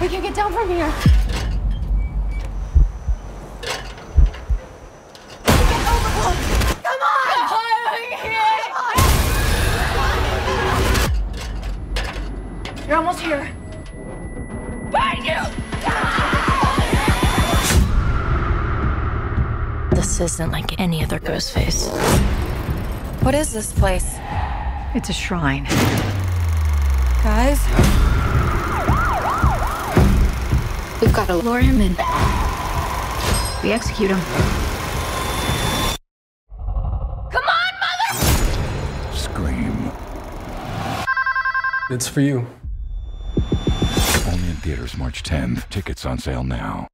We can't get down from here. Get over. Come on! You're almost here. Find you! This isn't like any other Ghostface. What is this place? It's a shrine. Guys? We've got to lure him in. We execute him. Come on, mother! Scream. It's for you. Only in theaters March 10th. Tickets on sale now.